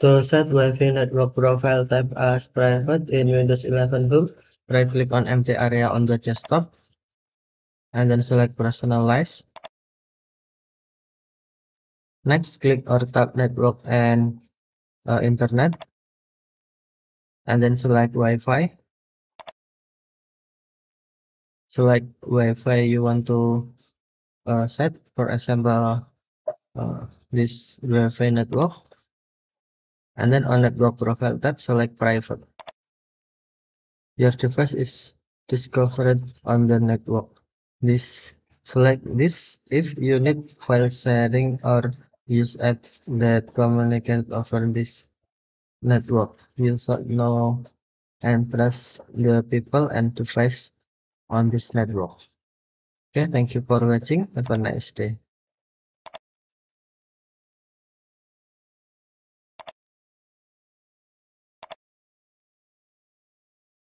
To set Wi-Fi network profile type as private in Windows 11 Home, right-click on empty area on the desktop, and then select Personalize. Next, click or tap Network and uh, Internet, and then select Wi-Fi. Select Wi-Fi you want to uh, set, for example, uh, this Wi-Fi network and then on network profile tab select private. Your device is discovered on the network. This select this if you need file sharing or use apps that communicate over this network. You should know and trust the people and device on this network. Okay thank you for watching. Have a nice day